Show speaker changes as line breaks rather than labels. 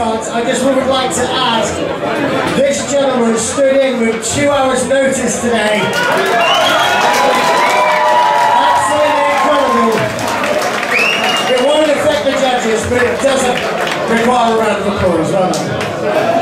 cards, I just would like to add, this gentleman stood in with two hours notice today. Absolutely incredible. It won't affect the judges, but it doesn't require a round of applause,